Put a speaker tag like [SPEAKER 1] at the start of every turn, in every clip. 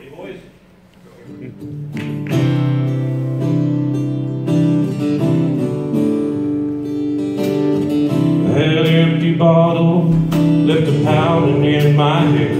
[SPEAKER 1] Ready,
[SPEAKER 2] empty bottle left a pounding in my head.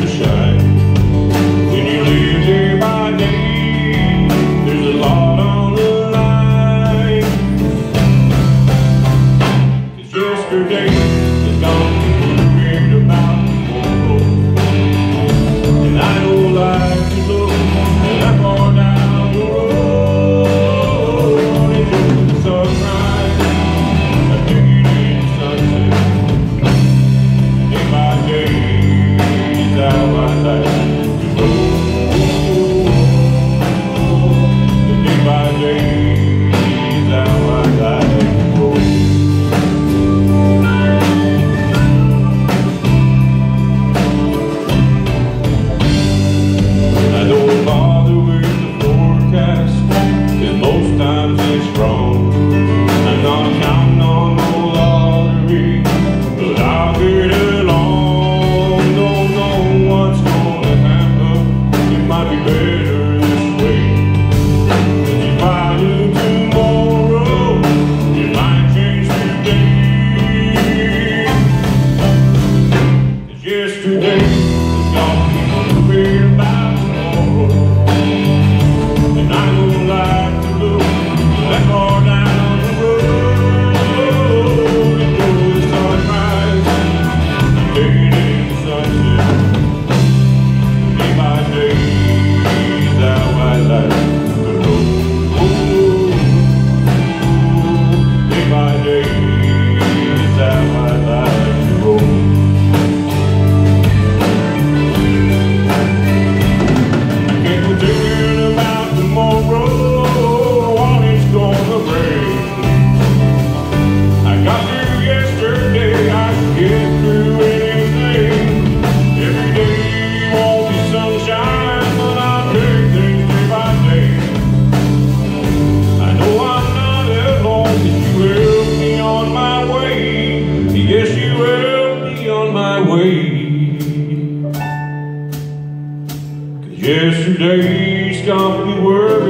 [SPEAKER 2] to shine. away. Cause yesterday's got me worried